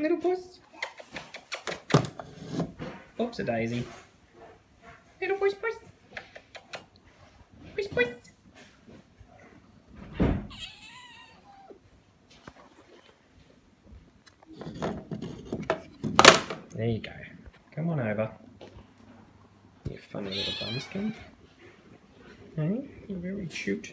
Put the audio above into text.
Little puss. Oops, a daisy. Little puss, puss. Puss, puss. There you go. Come on over. You funny little bumskin. Hey, you're very cute.